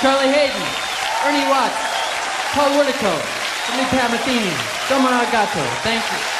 Charlie Haden, Ernie Watts, Paul me Pat Metheny, Domo Agato. Thank you.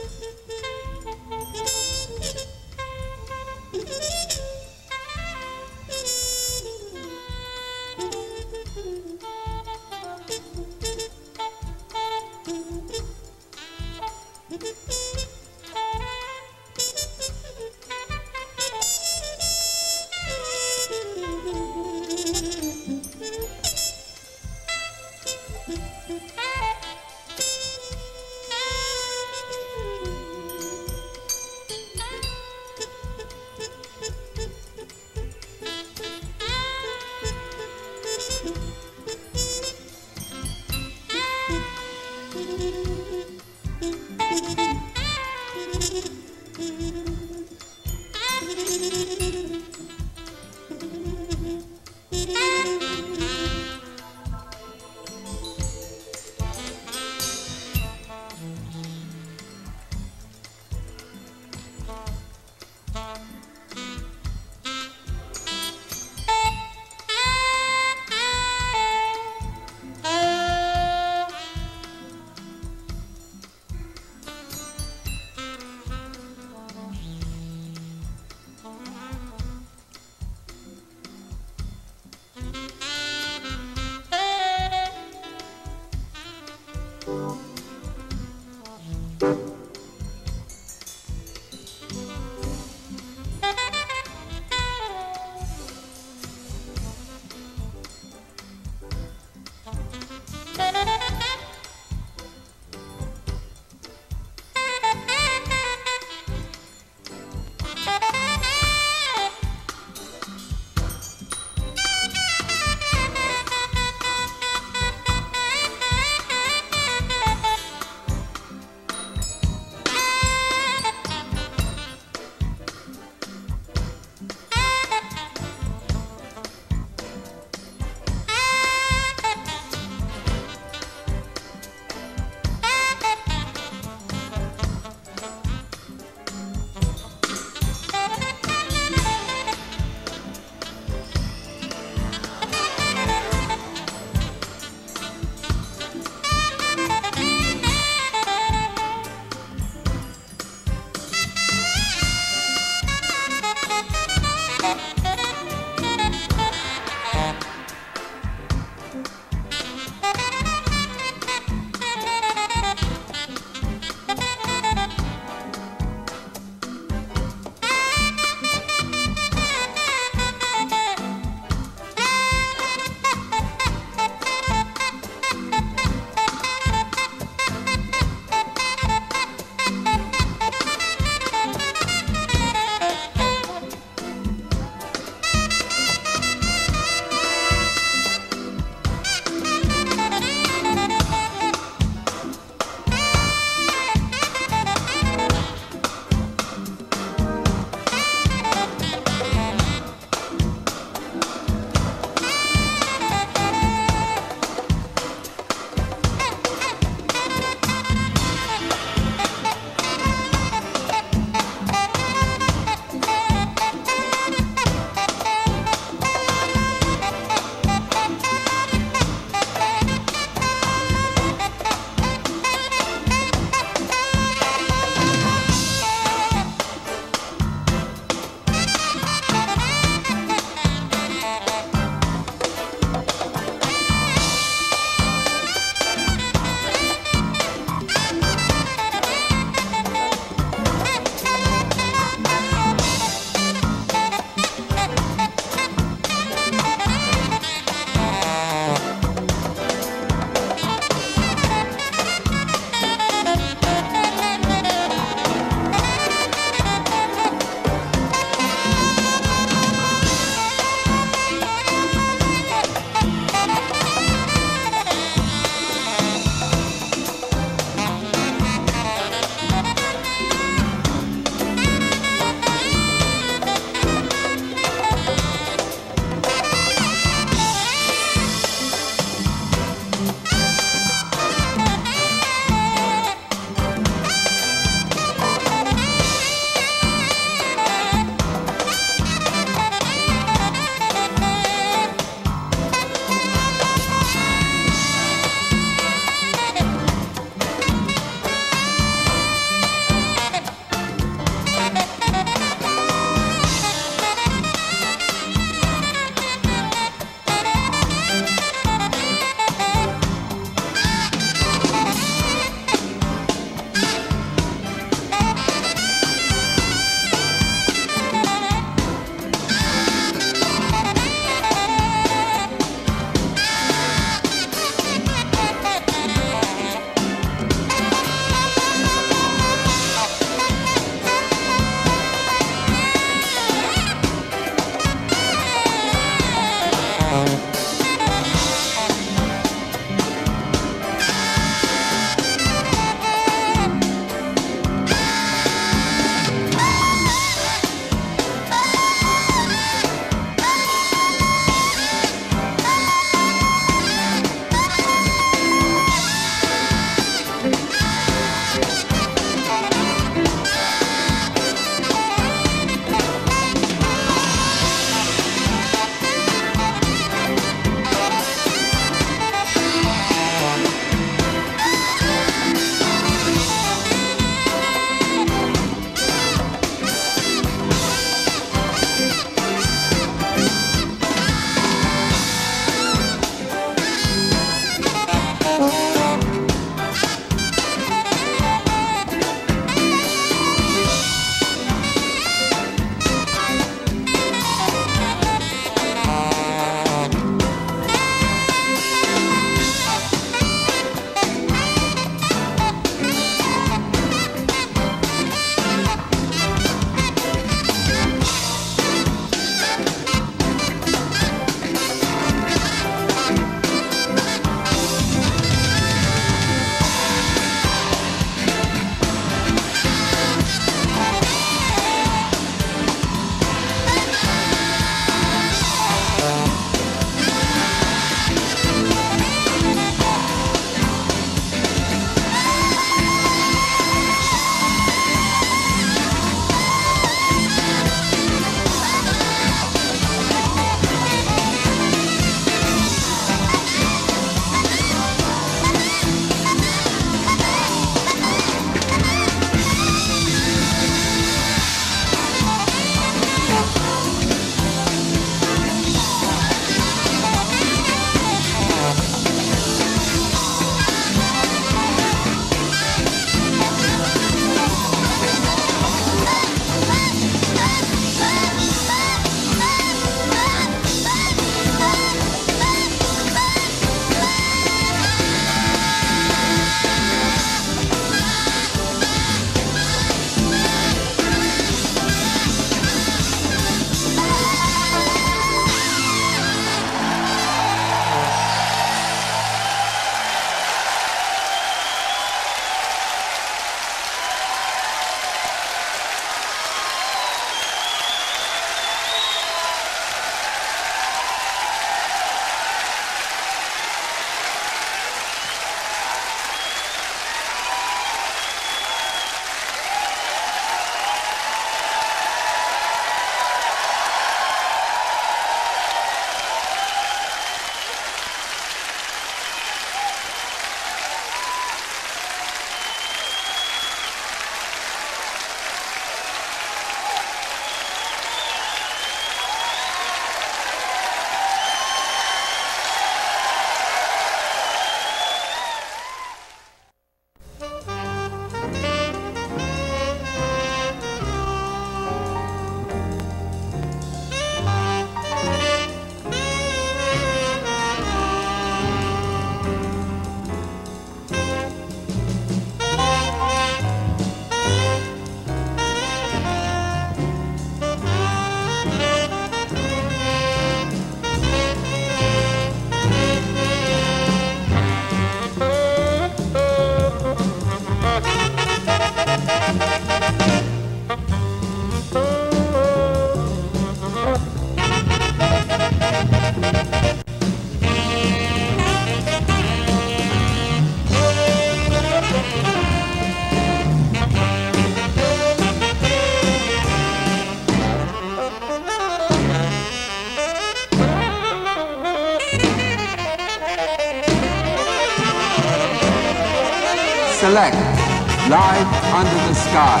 Sky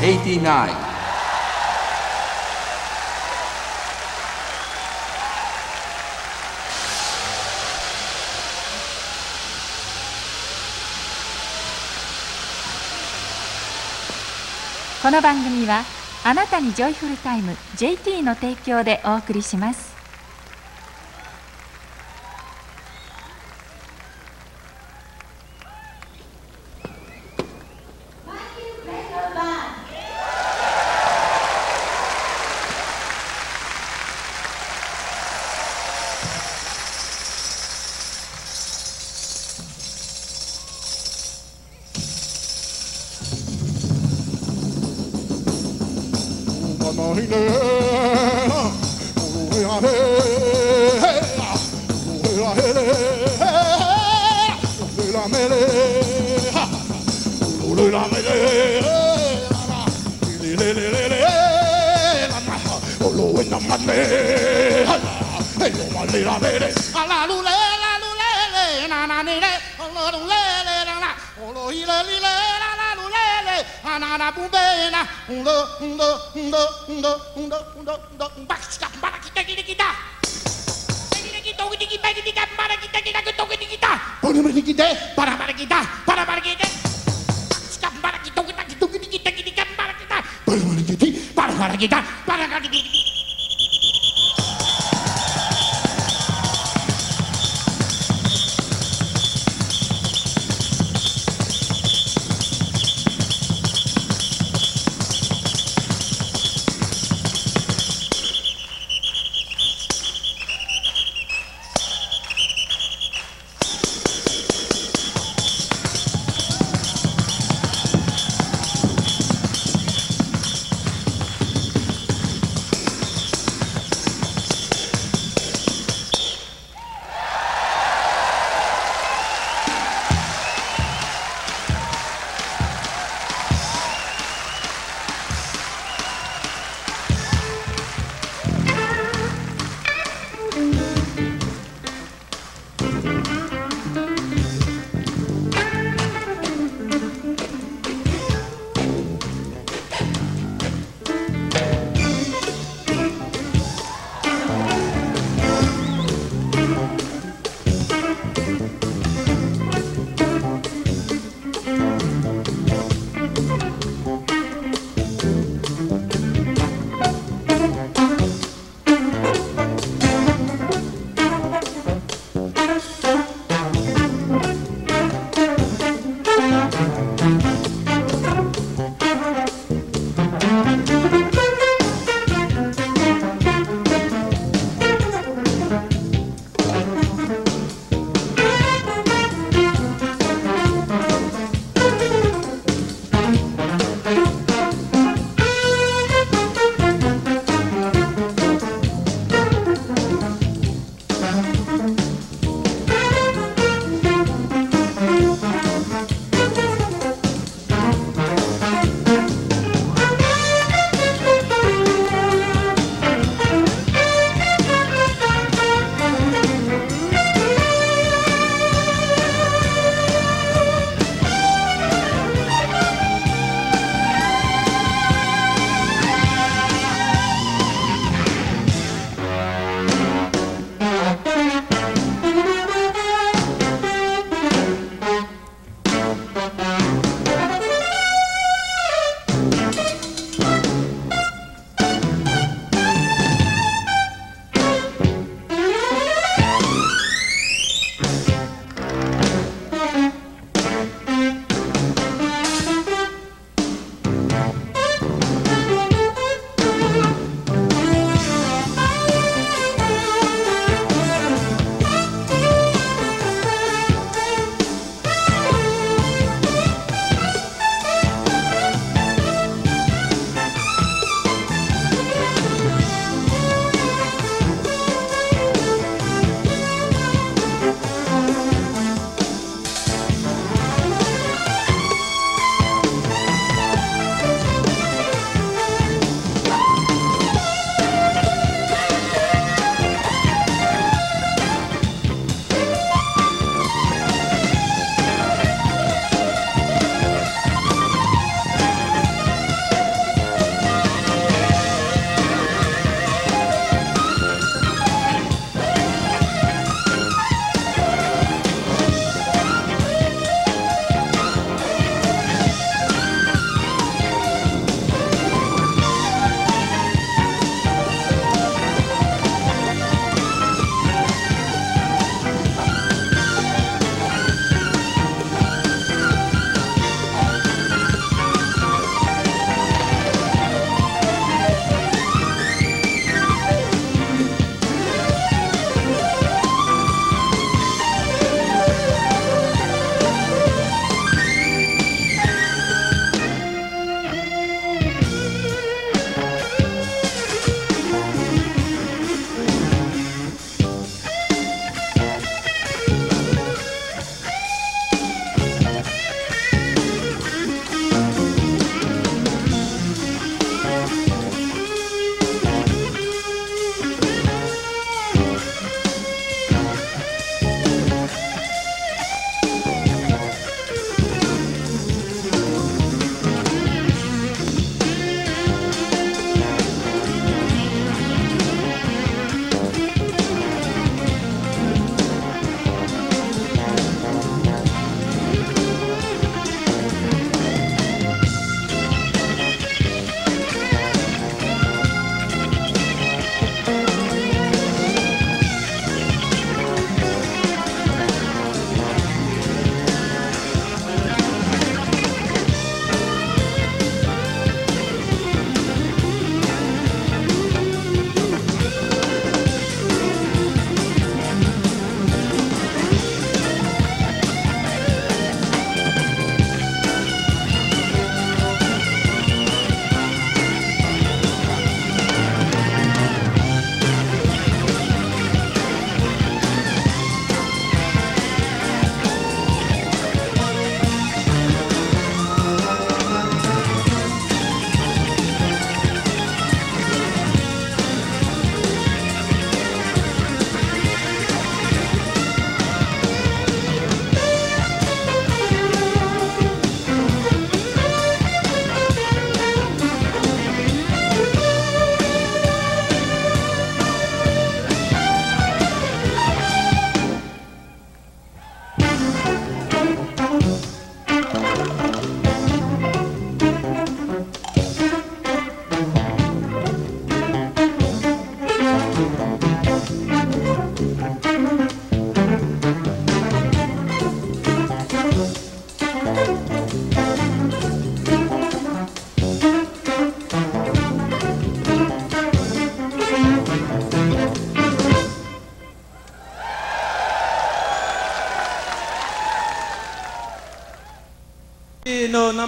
89. この番組はあなたにジョイフルタイム JT の提供でお送りします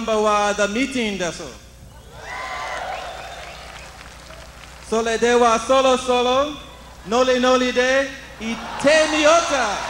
ナンバーは The Meeting です。それではそろそろノリノリで行ってみようか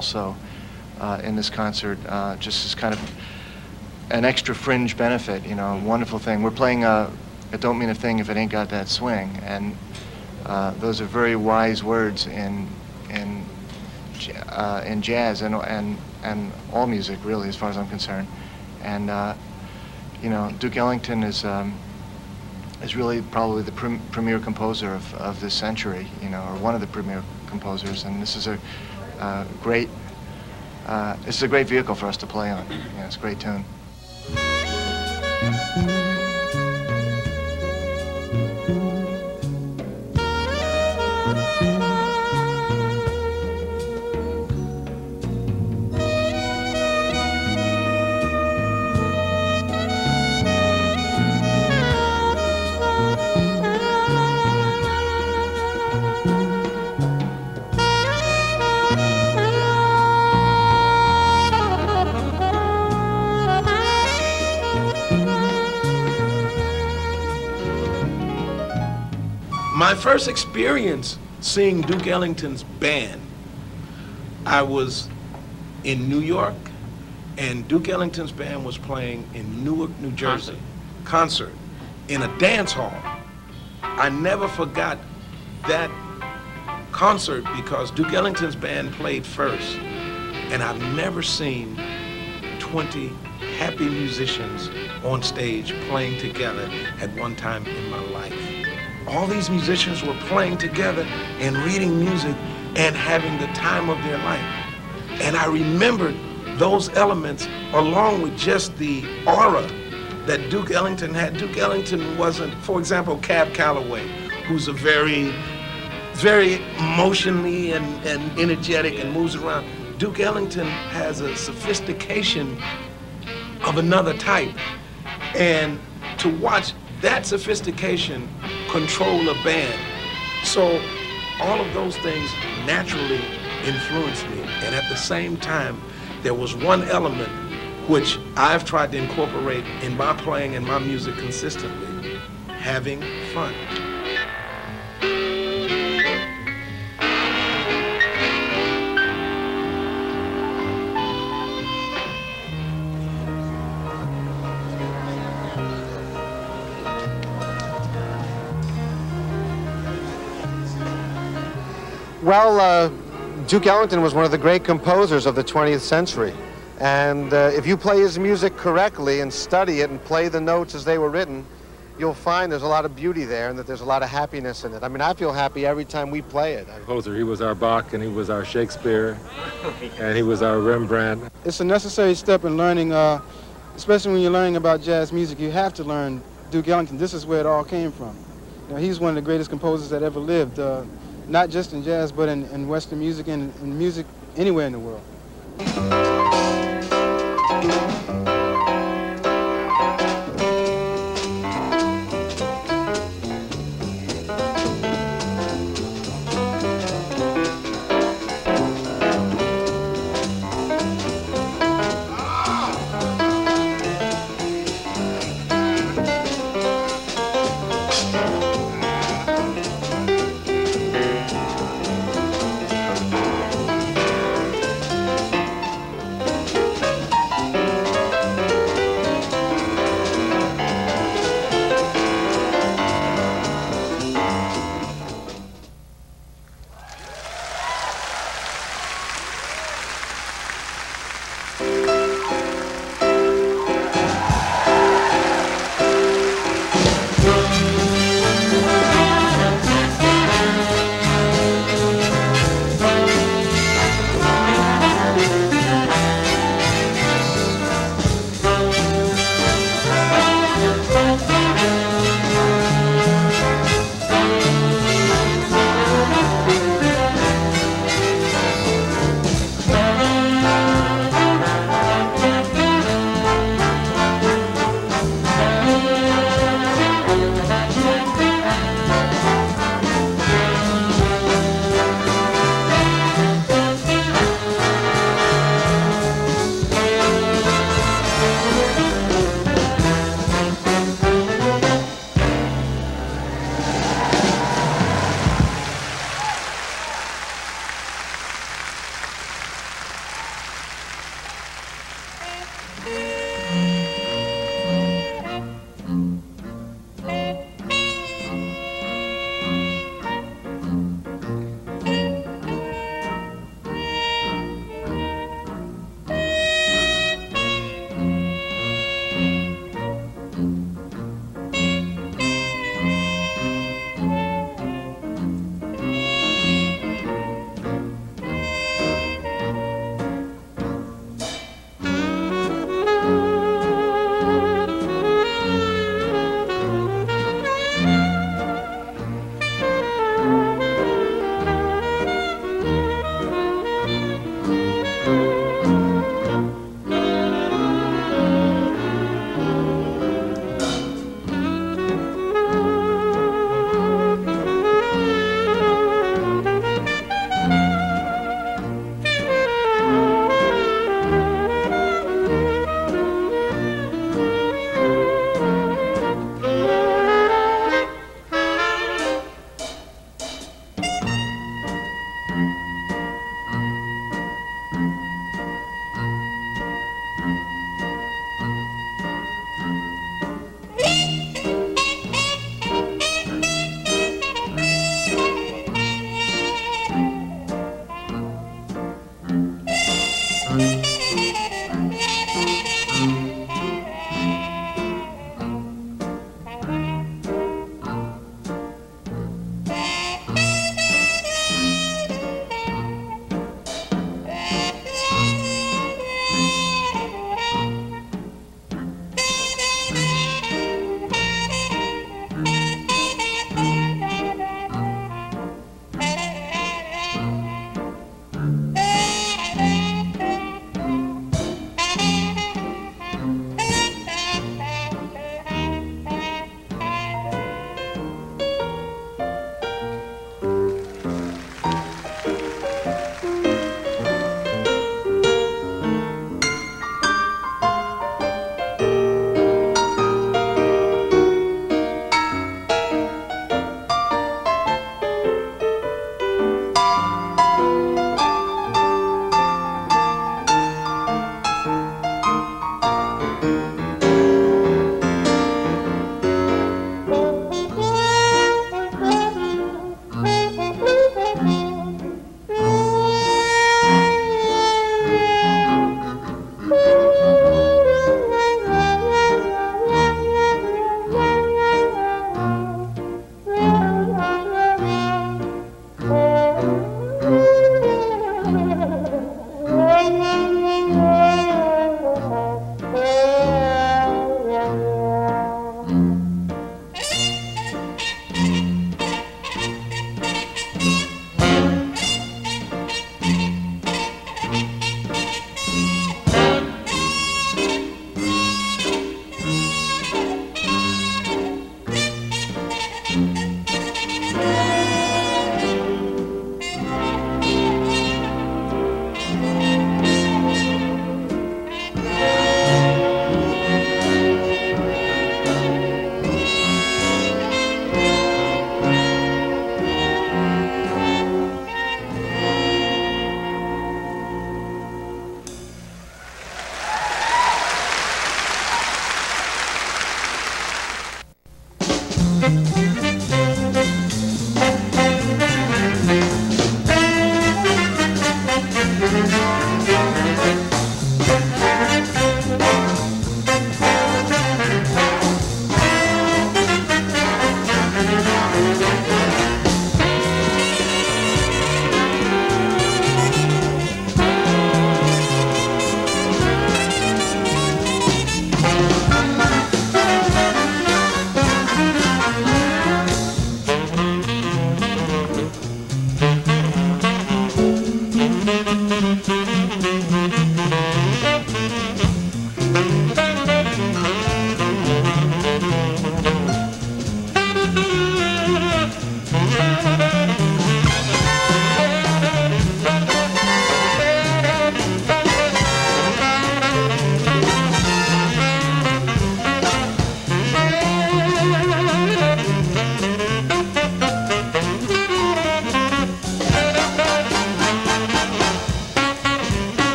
Also uh, in this concert uh, just as kind of an extra fringe benefit, you know, a wonderful thing. We're playing It Don't Mean a Thing If It Ain't Got That Swing, and uh, those are very wise words in, in, uh, in jazz and, and, and all music, really, as far as I'm concerned. And, uh, you know, Duke Ellington is, um, is really probably the prim- premier composer of, of this century, you know, or one of the premier composers, and this is a uh, great, uh, is a great vehicle for us to play on. Know, it's a great tune. First experience seeing Duke Ellington's band, I was in New York, and Duke Ellington's band was playing in Newark, New Jersey, concert, in a dance hall. I never forgot that concert because Duke Ellington's band played first, and I've never seen 20 happy musicians on stage playing together at one time in all these musicians were playing together and reading music and having the time of their life. And I remembered those elements along with just the aura that Duke Ellington had. Duke Ellington wasn't, for example, Cab Calloway, who's a very, very emotionally and, and energetic and moves around. Duke Ellington has a sophistication of another type. And to watch that sophistication control a band. So all of those things naturally influenced me. And at the same time, there was one element which I've tried to incorporate in my playing and my music consistently, having fun. Well, uh, Duke Ellington was one of the great composers of the 20th century. And uh, if you play his music correctly and study it and play the notes as they were written, you'll find there's a lot of beauty there and that there's a lot of happiness in it. I mean, I feel happy every time we play it. Composer, he was our Bach and he was our Shakespeare and he was our Rembrandt. It's a necessary step in learning, uh, especially when you're learning about jazz music, you have to learn Duke Ellington. This is where it all came from. You know, he's one of the greatest composers that ever lived. Uh, not just in jazz, but in, in Western music and in music anywhere in the world.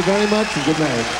You very much and good night.